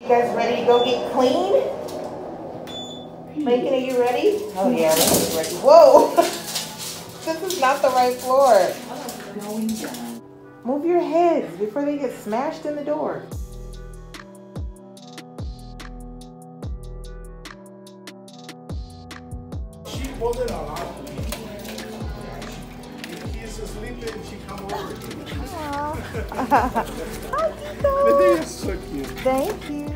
You guys ready to go get clean? Macon, are you ready? Oh yeah, this is ready. Whoa! this is not the right floor. Move your heads before they get smashed in the door. She wasn't allowed to leave. If he's asleep, then she come over. But they are so cute. Thank you.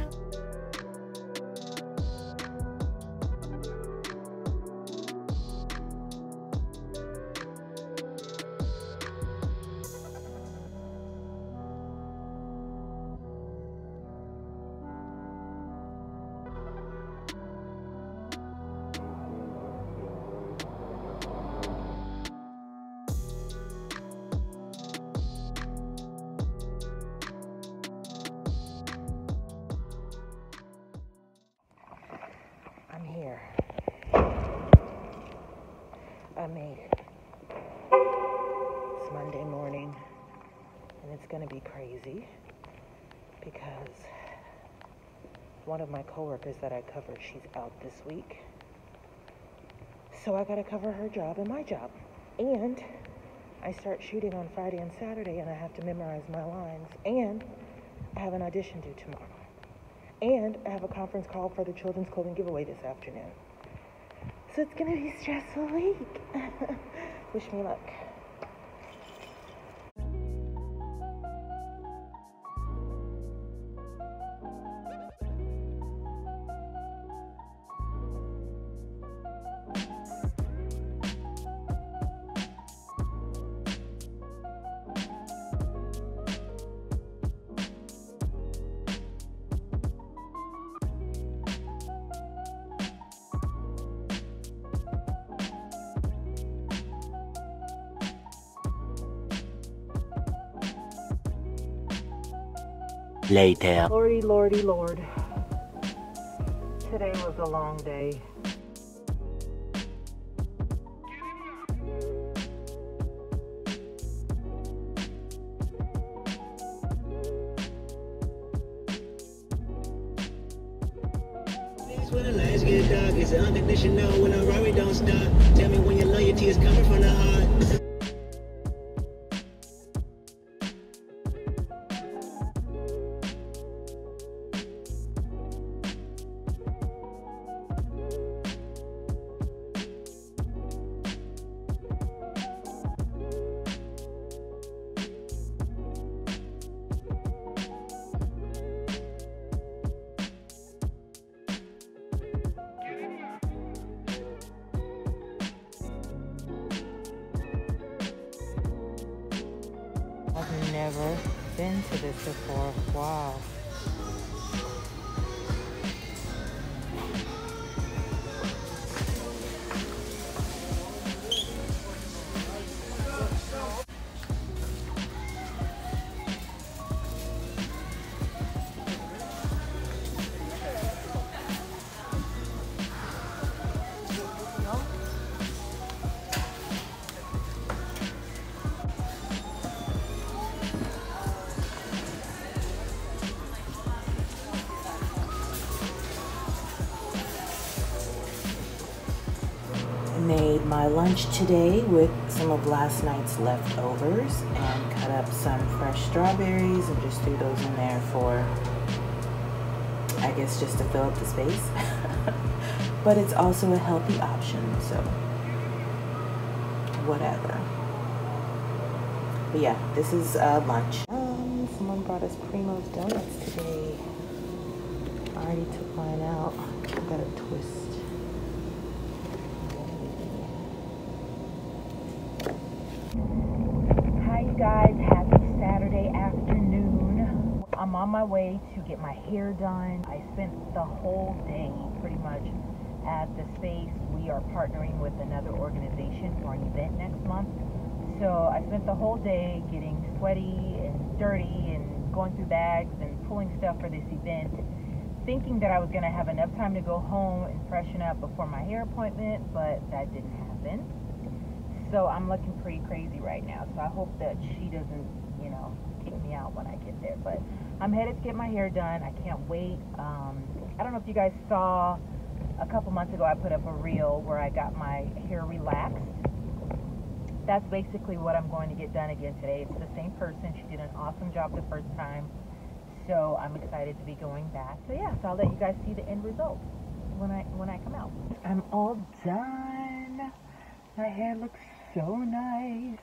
I made it. It's Monday morning, and it's gonna be crazy because one of my coworkers that I cover, she's out this week. So I gotta cover her job and my job. And I start shooting on Friday and Saturday, and I have to memorize my lines. And I have an audition due tomorrow. And I have a conference call for the children's clothing giveaway this afternoon. So it's gonna be a stressful week. Wish me luck. Later. Lordy, lordy, lord. Today was a long day. Never been to this before. Wow. My lunch today with some of last night's leftovers and cut up some fresh strawberries and just threw those in there for, I guess, just to fill up the space. but it's also a healthy option, so whatever. But yeah, this is uh, lunch. Um, someone brought us Primo's Donuts today. I already took mine out. I got a twist. Hi, you guys. Happy Saturday afternoon. I'm on my way to get my hair done. I spent the whole day pretty much at the space. We are partnering with another organization for an event next month. So I spent the whole day getting sweaty and dirty and going through bags and pulling stuff for this event, thinking that I was going to have enough time to go home and freshen up before my hair appointment, but that didn't happen. So I'm looking pretty crazy right now. So I hope that she doesn't, you know, kick me out when I get there. But I'm headed to get my hair done. I can't wait. Um, I don't know if you guys saw a couple months ago I put up a reel where I got my hair relaxed. That's basically what I'm going to get done again today. It's the same person. She did an awesome job the first time. So I'm excited to be going back. So yeah, so I'll let you guys see the end result when I when I come out. I'm all done. My hair looks so nice.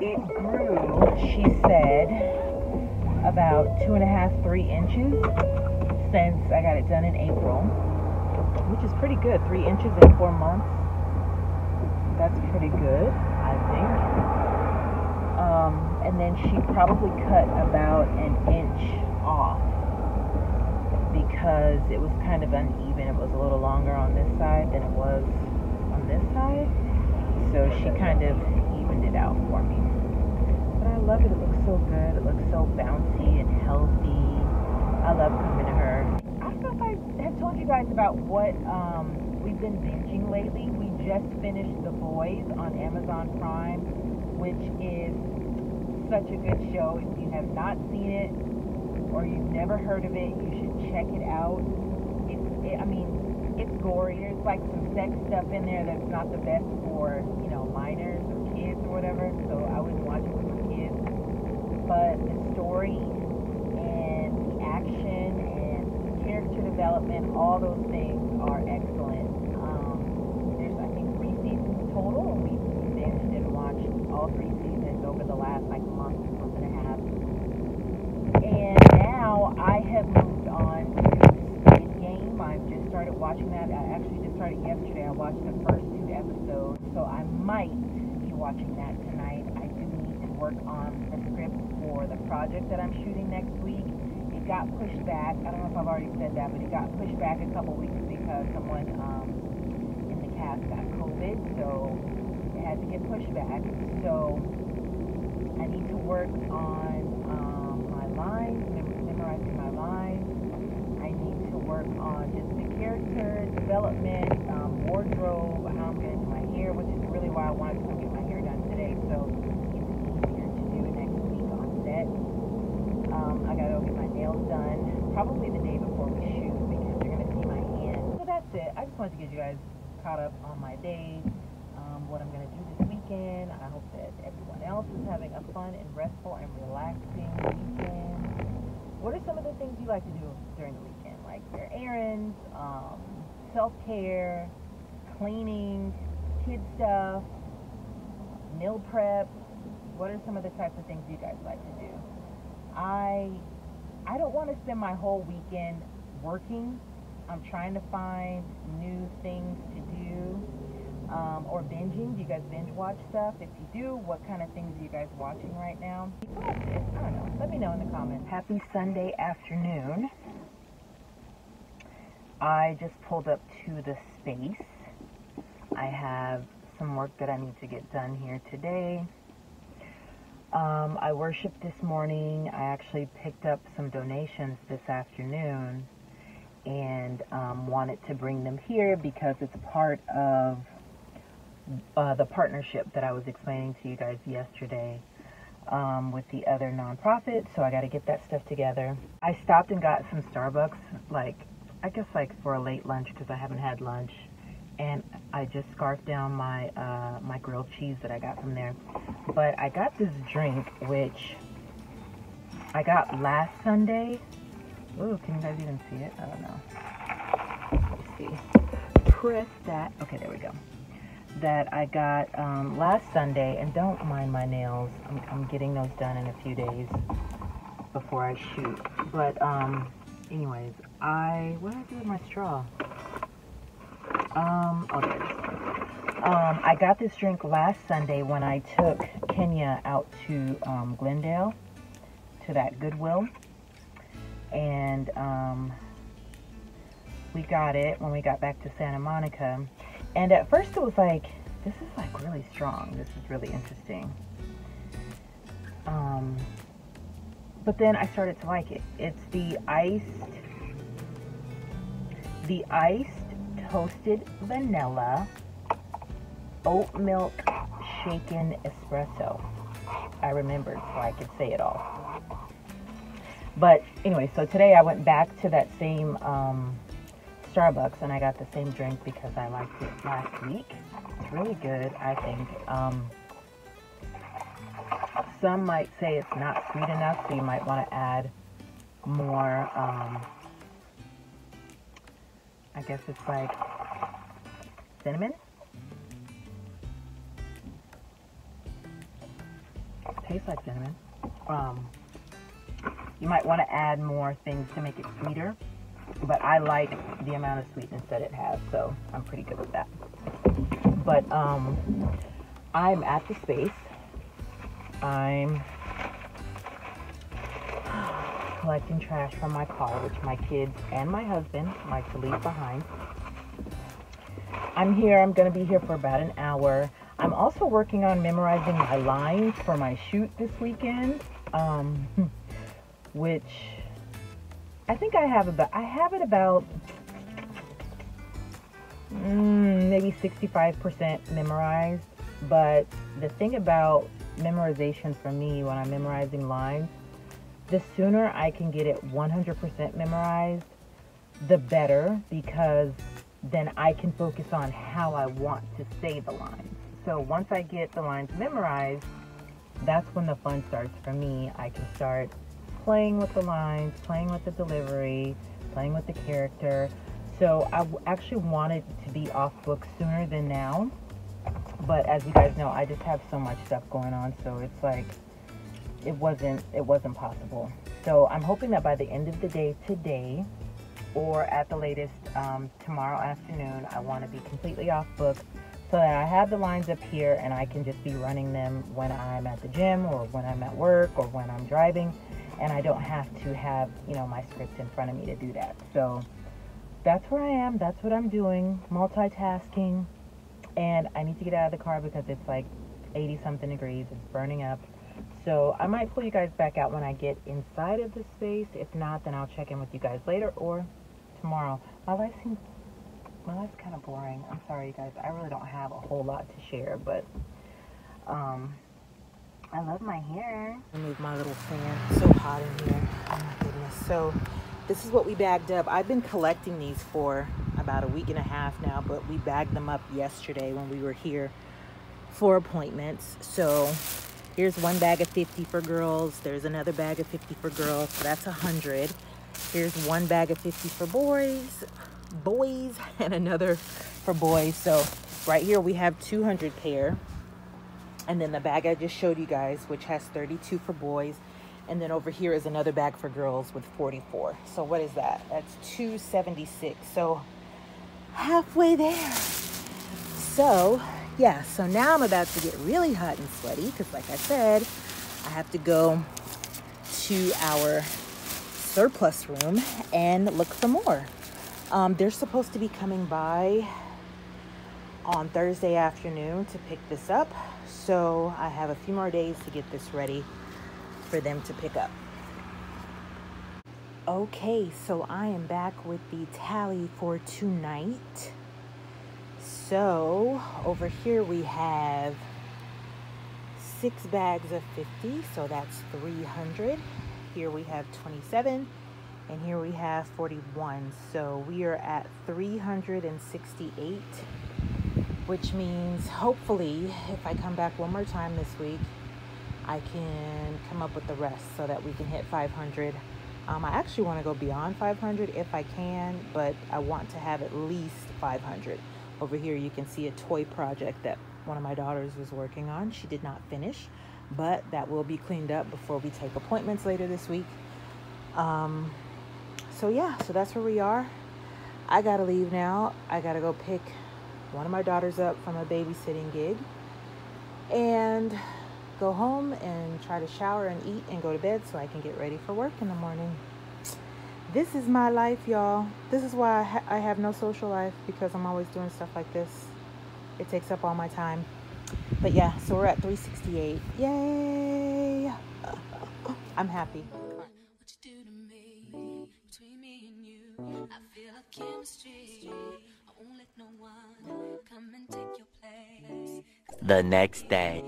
It grew, she said, about two and a half, three inches since I got it done in April, which is pretty good. Three inches in four months. That's pretty good, I think. Um, and then she probably cut about an inch off because it was kind of uneven. It was a little longer on this side than it was on this side. So she kind of evened it out for me. But I love it. It looks so good. It looks so bouncy and healthy. I love coming to her. I don't know if I have told you guys about what um, we've been binging lately. We just finished The Boys on Amazon Prime, which is such a good show. If you have not seen it or you've never heard of it, you should check it out. It's, it, I mean, it's gory. There's like some sex stuff in there that's not the best for, you know, minors or kids or whatever. So I wouldn't watch it with my kids. But the story and the action and character development, all those things are excellent. Um, there's, I think, three seasons total, we binged and watched all three seasons over the last like month, month and a half. And now I have moved on to Squid Game. I've just started watching that. I actually just started yesterday. I watched the first two episodes, so I might be watching that tonight. I do need to work on the script for the project that I'm shooting next week. It got pushed back. I don't know if I've already said that, but it got pushed back a couple weeks because someone um, in the cast got COVID, so it had to get pushed back. So I need to work on um, my lines, memorizing my lines. I need to work on just character development, um, wardrobe, how I'm going to do my hair, which is really why I wanted to get my hair done today. So it's easier to do next week on set. Um, I got to go get my nails done probably the day before we shoot because you're going to see my hand. So that's it. I just wanted to get you guys caught up on my day, um, what I'm going to do this weekend. I hope that everyone else is having a fun and restful and relaxing weekend. What are some of the things you like to do during the weekend? Like your errands, um, self care, cleaning, kid stuff, meal prep. What are some of the types of things you guys like to do? I I don't want to spend my whole weekend working. I'm trying to find new things to do um, or binging. Do you guys binge watch stuff? If you do, what kind of things are you guys watching right now? I don't know. Let me know in the comments. Happy Sunday afternoon. I just pulled up to the space. I have some work that I need to get done here today. Um, I worshiped this morning. I actually picked up some donations this afternoon and um, wanted to bring them here because it's part of uh, the partnership that I was explaining to you guys yesterday um, with the other nonprofit. So I got to get that stuff together. I stopped and got some Starbucks, like I guess like for a late lunch because I haven't had lunch, and I just scarfed down my uh, my grilled cheese that I got from there. But I got this drink which I got last Sunday. Ooh, can you guys even see it? I don't know. Let's see. Press that. Okay, there we go. That I got um, last Sunday, and don't mind my nails. I'm, I'm getting those done in a few days before I shoot. But um, anyways, I what did I do with my straw? Um, is. Um, I got this drink last Sunday when I took Kenya out to um, Glendale to that Goodwill, and um, we got it when we got back to Santa Monica. And at first it was like, this is like really strong. This is really interesting. Um, but then I started to like it. It's the iced, the iced toasted vanilla oat milk shaken espresso. I remembered so I could say it all. But anyway, so today I went back to that same um, Starbucks and I got the same drink because I liked it last week. It's really good, I think. Um, some might say it's not sweet enough, so you might want to add more. Um, I guess it's like cinnamon. Tastes like cinnamon. Um, you might want to add more things to make it sweeter, but I like the amount of sweetness that it has, so I'm pretty good with that. But um, I'm at the space. I'm collecting trash from my car, which my kids and my husband like to leave behind. I'm here. I'm going to be here for about an hour. I'm also working on memorizing my lines for my shoot this weekend. Um, which I think I have about I have it about mm, maybe 65% memorized. But the thing about memorization for me when I'm memorizing lines, the sooner I can get it 100% memorized, the better because then I can focus on how I want to say the lines. So once I get the lines memorized, that's when the fun starts for me. I can start playing with the lines, playing with the delivery, playing with the character. So I actually wanted to be off book sooner than now. But as you guys know, I just have so much stuff going on, so it's like it wasn't it wasn't possible. So I'm hoping that by the end of the day today, or at the latest um, tomorrow afternoon, I want to be completely off book so that I have the lines up here and I can just be running them when I'm at the gym or when I'm at work or when I'm driving and I don't have to have, you know, my script in front of me to do that. So that's where I am. That's what I'm doing, multitasking. And I need to get out of the car because it's like 80 something degrees. It's burning up. So I might pull you guys back out when I get inside of the space. If not, then I'll check in with you guys later or tomorrow. My life seems, my life's kind of boring. I'm sorry, you guys. I really don't have a whole lot to share, but um, I love my hair. Remove my little fan. So hot in here. Oh my goodness. So this is what we bagged up. I've been collecting these for about a week and a half now, but we bagged them up yesterday when we were here for appointments. So here's one bag of 50 for girls. There's another bag of 50 for girls. So that's 100. Here's one bag of 50 for boys, boys, and another for boys. So right here we have 200 pair. And then the bag I just showed you guys, which has 32 for boys. And then over here is another bag for girls with 44. So what is that? That's 276. So halfway there. So yeah, so now I'm about to get really hot and sweaty because like I said, I have to go to our surplus room and look for more. Um, they're supposed to be coming by on Thursday afternoon to pick this up. So I have a few more days to get this ready for them to pick up. Okay, so I am back with the tally for tonight. So over here we have six bags of 50, so that's 300. Here we have 27, and here we have 41. So we are at 368 which means hopefully if I come back one more time this week, I can come up with the rest so that we can hit 500. Um, I actually want to go beyond 500 if I can, but I want to have at least 500. Over here, you can see a toy project that one of my daughters was working on. She did not finish, but that will be cleaned up before we take appointments later this week. Um, so yeah, so that's where we are. I gotta leave now. I gotta go pick one of my daughters up from a babysitting gig and go home and try to shower and eat and go to bed so I can get ready for work in the morning. This is my life, y'all. This is why I, ha I have no social life because I'm always doing stuff like this. It takes up all my time. But yeah, so we're at 368. Yay! I'm happy. The next day.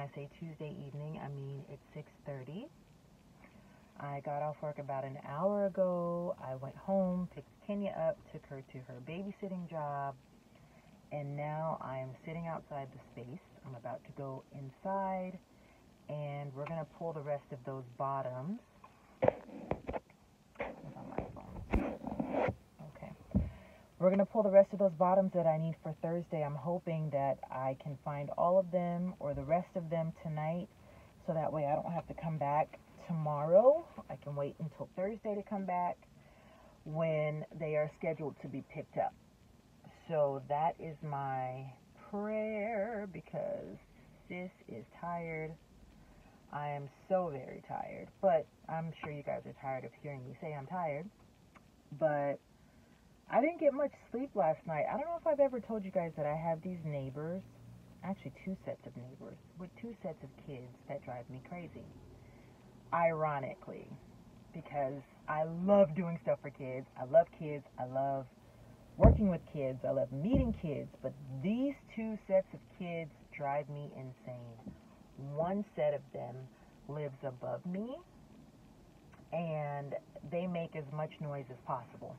I say Tuesday evening, I mean it's 6:30. I got off work about an hour ago. I went home, picked Kenya up, took her to her babysitting job, and now I am sitting outside the space. I'm about to go inside, and we're going to pull the rest of those bottoms. Hold on my phone. Okay. We're going to pull the rest of those bottoms that I need for Thursday. I'm hoping that I can find all of them or the rest of them tonight so that way I don't have to come back tomorrow. I can wait until Thursday to come back when they are scheduled to be picked up. So that is my prayer because sis is tired. I am so very tired, but I'm sure you guys are tired of hearing me say I'm tired. But I didn't get much sleep last night. I don't know if I've ever told you guys that I have these neighbors, actually two sets of neighbors, with two sets of kids that drive me crazy. Ironically, because I love doing stuff for kids. I love kids. I love working with kids. I love meeting kids. But these two sets of kids drive me insane. One set of them lives above me, and they make as much noise as possible.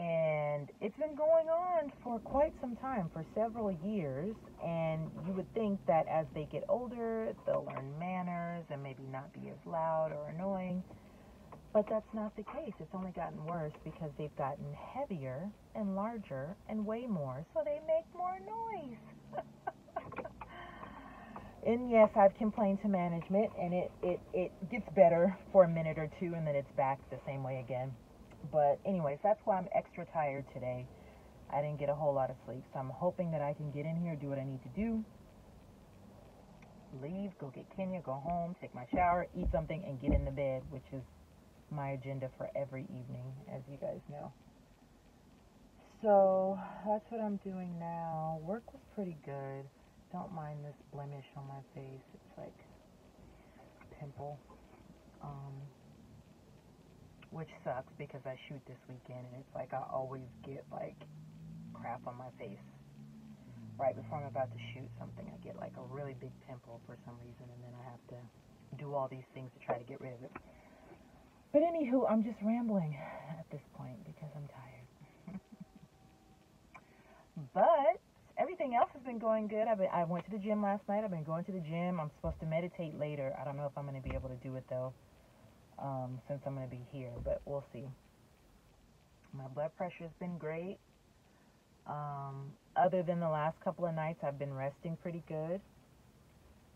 And it's been going on for quite some time, for several years. And you would think that as they get older, they'll learn manners and maybe not be as loud or annoying. But that's not the case. It's only gotten worse because they've gotten heavier and larger and way more, so they make more noise. and yes, I've complained to management, and it, it, it gets better for a minute or two, and then it's back the same way again. But, anyways, that's why I'm extra tired today. I didn't get a whole lot of sleep, so I'm hoping that I can get in here, do what I need to do, leave, go get Kenya, go home, take my shower, eat something, and get in the bed, which is my agenda for every evening, as you guys know. So that's what I'm doing now. Work was pretty good. Don't mind this blemish on my face. It's like a pimple. Um, which sucks because I shoot this weekend and it's like I always get like crap on my face. Right before I'm about to shoot something, I get like a really big pimple for some reason and then I have to do all these things to try to get rid of it. But anywho, I'm just rambling at this point because I'm tired. but everything else has been going good. I've been, I went to the gym last night. I've been going to the gym. I'm supposed to meditate later. I don't know if I'm going to be able to do it though, um, since I'm going to be here. But we'll see. My blood pressure has been great. Um, other than the last couple of nights, I've been resting pretty good.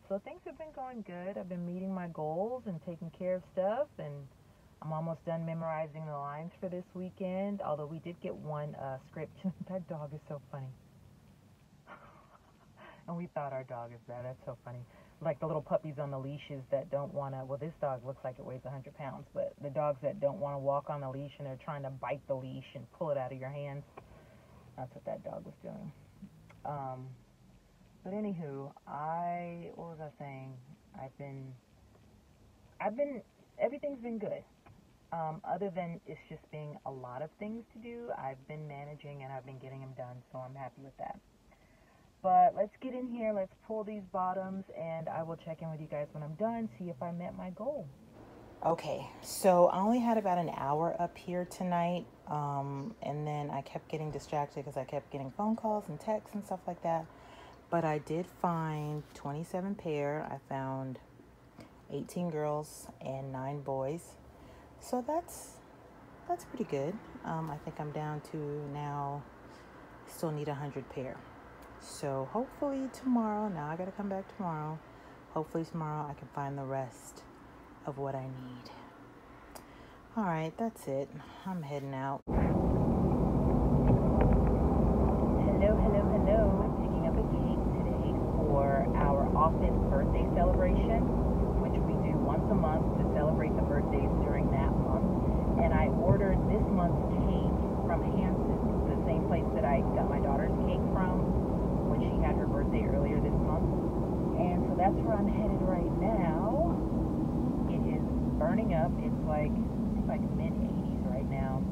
So things have been going good. I've been meeting my goals and taking care of stuff and I'm almost done memorizing the lines for this weekend, although we did get one uh, script. that dog is so funny. and we thought our dog is bad. That's so funny. Like the little puppies on the leashes that don't want to, well, this dog looks like it weighs 100 pounds, but the dogs that don't want to walk on the leash and they're trying to bite the leash and pull it out of your hands. That's what that dog was doing. Um, but anywho, I, what was I saying? I've been, I've been, everything's been good. Um, other than it's just being a lot of things to do, I've been managing and I've been getting them done, so I'm happy with that. But let's get in here, let's pull these bottoms, and I will check in with you guys when I'm done, see if I met my goal. Okay, so I only had about an hour up here tonight, um, and then I kept getting distracted because I kept getting phone calls and texts and stuff like that. But I did find 27 pair. I found 18 girls and 9 boys. So that's that's pretty good. Um, I think I'm down to now. Still need a hundred pair. So hopefully tomorrow. Now I gotta come back tomorrow. Hopefully tomorrow I can find the rest of what I need. All right, that's it. I'm heading out. Hello, hello, hello. I'm picking up a cake today for our office birthday celebration, which we do once a month to celebrate the birthdays during that month. and I ordered this month's cake from Hansen's, the same place that I got my daughter's cake from she had her birthday earlier this month. And so that's where I'm headed right now. It is burning up. It's like it's like mid 80s right now,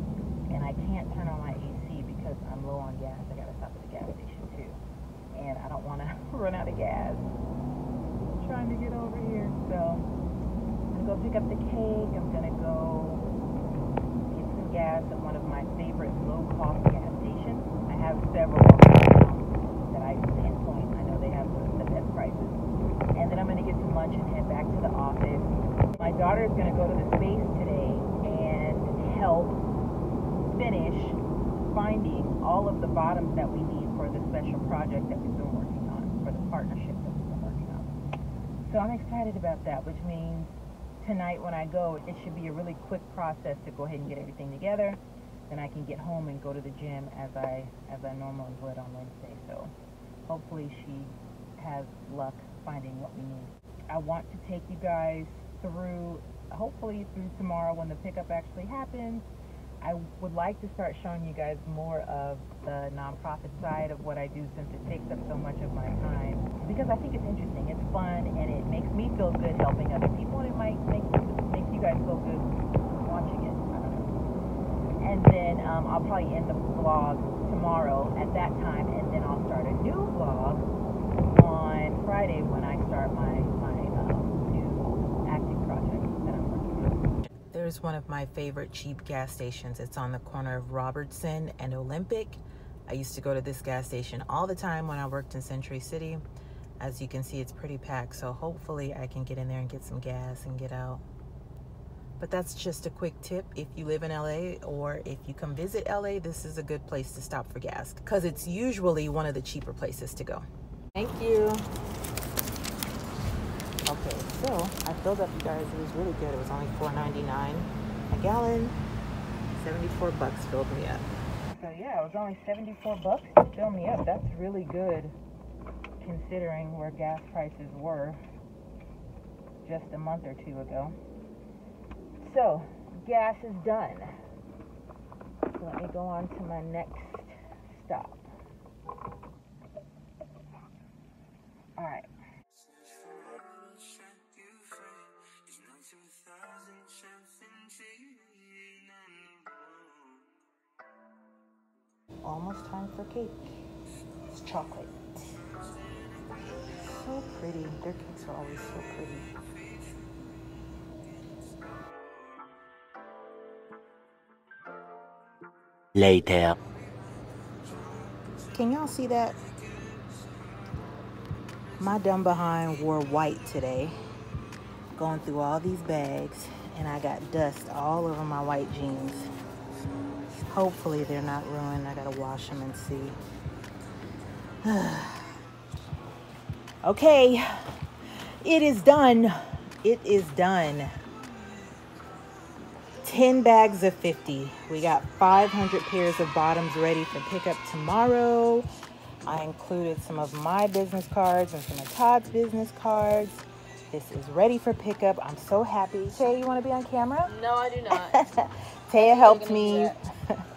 and I can't turn on my AC because I'm low on gas. I gotta stop at the gas station. Too. And I don't want to run out of gas. I'm trying to get over here. So I'm to go pick up the cake. I'm going to go get some gas at one of my favorite low-cost gas stations. I have several um, that I pinpoint. I know they have the, the best prices. And then I'm going to get some lunch and head back to the office. Is going to go to the space today and help finish finding all of the bottoms that we need for the special project that we've been working on, for the partnership that we've been working on. So I'm excited about that, which means tonight when I go, it should be a really quick process to go ahead and get everything together. Then I can get home and go to the gym as I as I normally would on Wednesday. So hopefully she has luck finding what we need. I want to take you guys through, hopefully through tomorrow when the pickup actually happens. I would like to start showing you guys more of the nonprofit side of what I do since it takes up so much of my time. Because I think it's interesting, it's fun, and it makes me feel good helping other people, and it might make make you guys feel good watching it. I don't know. And then um, I'll probably end the vlog tomorrow at that time, and then I'll start a new vlog on Friday when I start my my um, new acting project that I'm working on. There's one of my favorite cheap gas stations. It's on the corner of Robertson and Olympic. I used to go to this gas station all the time when I worked in Century City. As you can see, it's pretty packed, so hopefully I can get in there and get some gas and get out. But that's just a quick tip. If you live in LA or if you come visit LA, this is a good place to stop for gas because it's usually one of the cheaper places to go. Thank you. Okay, so I filled up, you guys. It was really good. It was only $4.99 a gallon. 74 bucks filled me up. So yeah, it was only 74 bucks to fill me up. That's really good considering where gas prices were just a month or two ago. So, gas is done. So let me go on to my next stop. All right. Almost time for cake. It's chocolate. So pretty. Their cakes are always so pretty. Later. Can y'all see that? My dumb behind wore white today. Going through all these bags, and I got dust all over my white jeans. Hopefully they're not ruined. I gotta wash them and see. okay, it is done. It is done. 10 bags of 50. We got 500 pairs of bottoms ready for pickup tomorrow. I included some of my business cards and some of Todd's business cards. This is ready for pickup. I'm so happy. Tay, you want to be on camera? No, I do not. Taya helped me.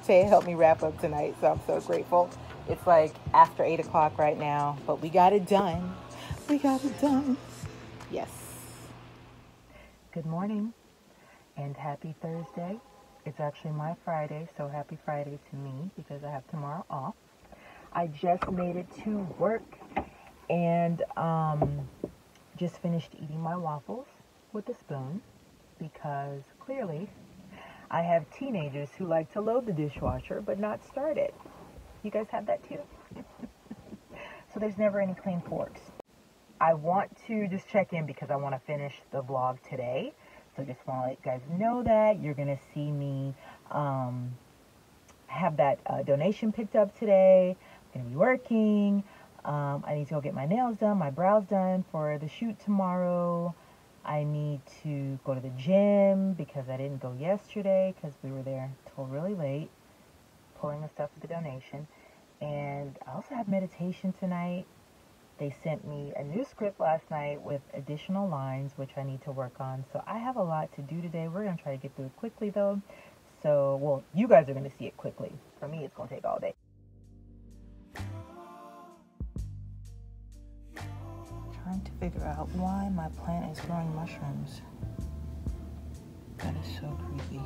Taya helped me wrap up tonight, so I'm so grateful. It's like after 8 o'clock right now, but we got it done. We got it done. Yes. Good morning and happy Thursday. It's actually my Friday, so happy Friday to me because I have tomorrow off. I just made it to work and um, just finished eating my waffles with a spoon because clearly I have teenagers who like to load the dishwasher but not start it. You guys have that too? so there's never any clean forks. I want to just check in because I want to finish the vlog today. So just want to let you guys know that you're going to see me um, have that uh, donation picked up today. I'm going to be working. Um, I need to go get my nails done, my brows done for the shoot tomorrow. I need to go to the gym because I didn't go yesterday because we were there till really late pulling the stuff for the donation. And I also have meditation tonight. They sent me a new script last night with additional lines, which I need to work on. So I have a lot to do today. We're going to try to get through it quickly, though. So, well, you guys are going to see it quickly. For me, it's going to take all day. trying to figure out why my plant is growing mushrooms. That is so creepy.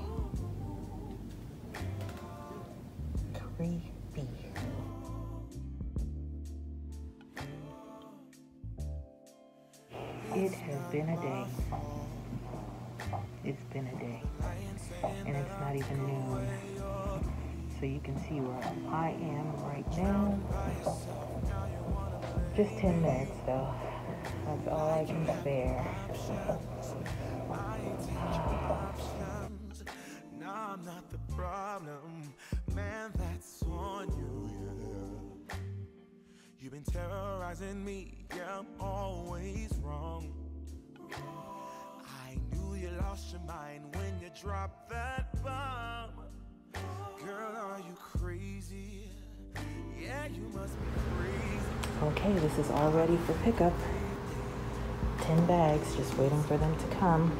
Creepy. It has been a day. It's been a day. And it's not even noon. So you can see where I am right now. Just 10 minutes though. That's all I can spare. I'm not the problem. Man, that's on you, yeah. You've been terrorizing me, yeah, I'm always wrong. I knew you lost your mind when you dropped that bomb. Girl, are you crazy? Yeah, you must be crazy. Okay, this is all ready for pickup. 10 bags, just waiting for them to come.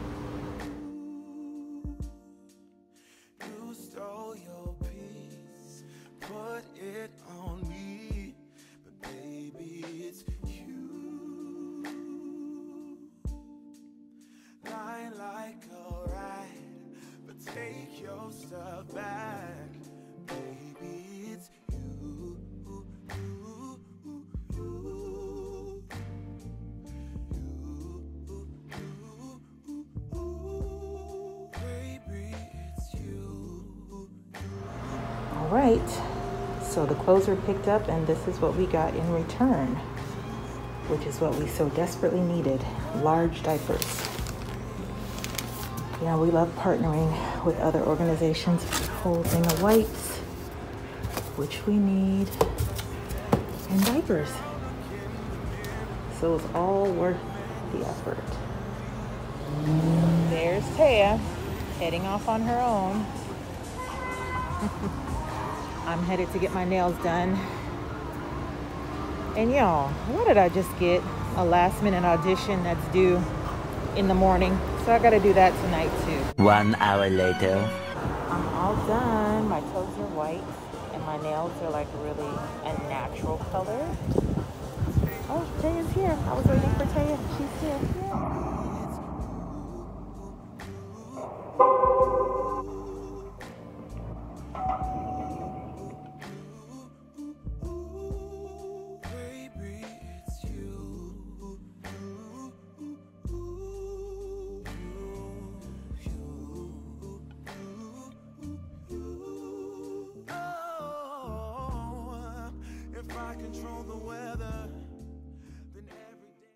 Right, so the clothes are picked up, and this is what we got in return, which is what we so desperately needed large diapers. Yeah, we love partnering with other organizations whole thing of wipes, which we need, and diapers. So it's all worth the effort. There's Taya heading off on her own. I'm headed to get my nails done. And y'all, what did I just get? A last minute audition that's due in the morning. So I gotta do that tonight too. One hour later. I'm all done. My toes are white and my nails are like really a natural color. Oh, Taya's here. I was waiting for Taya. She's here.